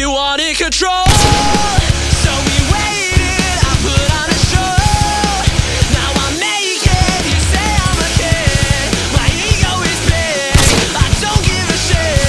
you want in control.